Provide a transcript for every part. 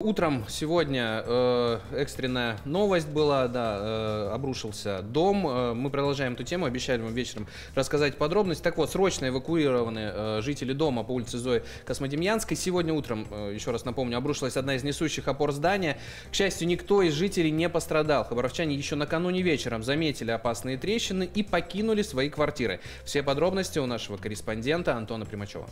Утром сегодня э, экстренная новость была, да, э, обрушился дом. Э, мы продолжаем эту тему, обещали вам вечером рассказать подробности. Так вот, срочно эвакуированы э, жители дома по улице Зои Космодемьянской. Сегодня утром, э, еще раз напомню, обрушилась одна из несущих опор здания. К счастью, никто из жителей не пострадал. Хабаровчане еще накануне вечером заметили опасные трещины и покинули свои квартиры. Все подробности у нашего корреспондента Антона Примачева.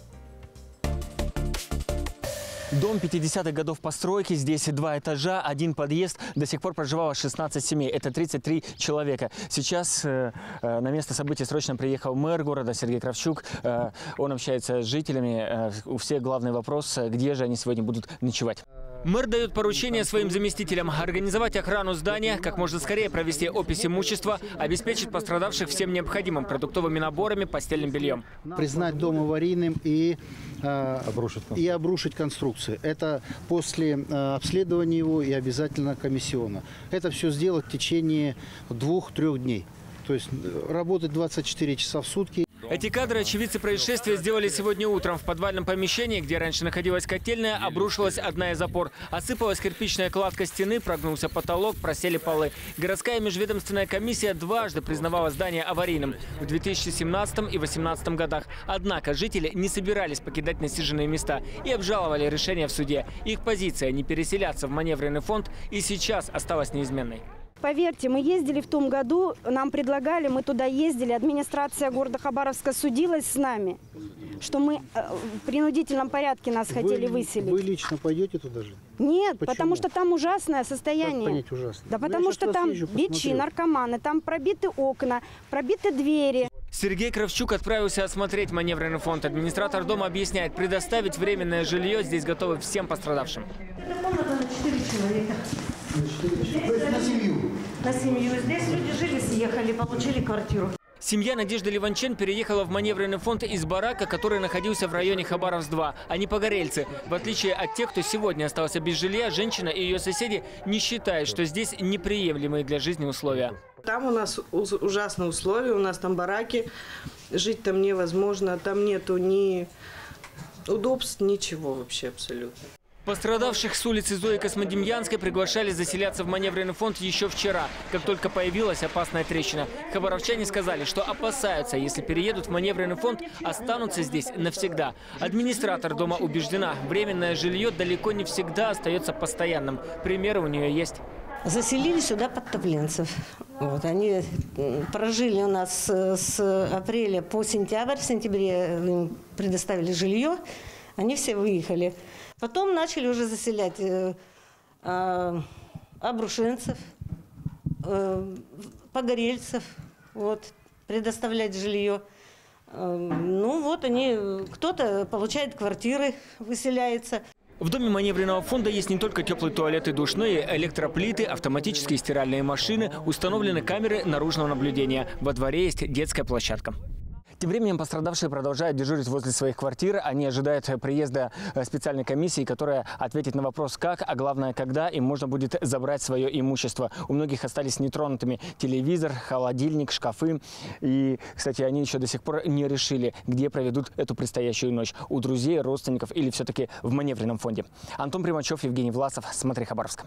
Дом 50-х годов постройки, здесь два этажа, один подъезд. До сих пор проживало 16 семей, это 33 человека. Сейчас э, э, на место событий срочно приехал мэр города Сергей Кравчук. Э, он общается с жителями. Э, у всех главный вопрос, э, где же они сегодня будут ночевать. Мэр дает поручение своим заместителям организовать охрану здания, как можно скорее провести опись имущества, обеспечить пострадавших всем необходимым продуктовыми наборами, постельным бельем. признать дом аварийным и, э, Обрушить и обрушить конструкцию. Это после э, обследования его и обязательно комиссионно. Это все сделать в течение двух-трех дней. То есть э, работать 24 часа в сутки. Эти кадры очевидцы происшествия сделали сегодня утром. В подвальном помещении, где раньше находилась котельная, обрушилась одна из опор. Осыпалась кирпичная кладка стены, прогнулся потолок, просели полы. Городская межведомственная комиссия дважды признавала здание аварийным в 2017 и 2018 годах. Однако жители не собирались покидать насиженные места и обжаловали решение в суде. Их позиция не переселяться в маневренный фонд и сейчас осталась неизменной. Поверьте, мы ездили в том году, нам предлагали, мы туда ездили, администрация города Хабаровска судилась с нами, что мы э, в принудительном порядке нас хотели вы, выселить. Вы лично пойдете туда же? Нет, Почему? потому что там ужасное Как состояние. понять ужасно? Да Ну, потому что там разъезжу, бичи, посмотрю. наркоманы, там пробиты окна, пробиты двери. Сергей Кравчук отправился осмотреть маневренный фонд. Администратор дома объясняет, предоставить временное жилье здесь готовы всем пострадавшим. Это комната на 4 человека. На семью. На семью. Здесь люди жили, съехали, получили квартиру. Семья Надежды Ливанчен переехала в маневренный фонд из барака, который находился в районе Хабаровск-2. Они погорельцы. В отличие от тех, кто сегодня остался без жилья, женщина и ее соседи не считают, что здесь неприемлемые для жизни условия. Там у нас ужасные условия, у нас там бараки, жить там невозможно, там нету ни удобств, ничего вообще абсолютно. Пострадавших с улицы Зои Космодемьянской приглашали заселяться в маневренный фонд еще вчера, как только появилась опасная трещина. Хабаровчане сказали, что опасаются, если переедут в маневренный фонд, останутся здесь навсегда. Администратор дома убеждена, временное жилье далеко не всегда остается постоянным. Примеры у нее есть. Заселили сюда подтопленцев. Вот, они прожили у нас э, с апреля по сентябрь. В сентябре им предоставили жилье. Они все выехали. Потом начали уже заселять э, а, обрушенцев, э, погорельцев, вот, предоставлять жилье. Э, Ну вот они, э, кто-то получает квартиры, выселяется. В доме маневренного фонда есть не только теплый туалет и душ, электроплиты, автоматические стиральные машины, установлены камеры наружного наблюдения. Во дворе есть детская площадка. Тем временем пострадавшие продолжают дежурить возле своих квартир. Они ожидают приезда э, специальной комиссии, которая ответит на вопрос как, а главное когда им можно будет забрать свое имущество. У многих остались нетронутыми телевизор, холодильник, шкафы. И, кстати, они еще до сих пор не решили, где проведут эту предстоящую ночь. У друзей, родственников или все-таки в маневренном фонде. Антон Примачев, Евгений Власов. Смотри, Хабаровск.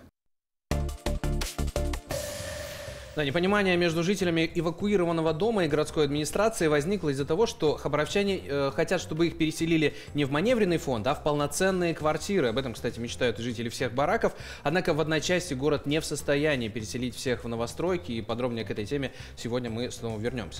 Да, непонимание между жителями эвакуированного дома и городской администрацией возникло из-за того, что хабаровчане э, хотят, чтобы их переселили не в маневренный фонд, а в полноценные квартиры. Об этом, кстати, мечтают и жители всех бараков. Однако в одночасье город не в состоянии переселить всех в новостройки. И подробнее к этой теме сегодня мы снова вернемся.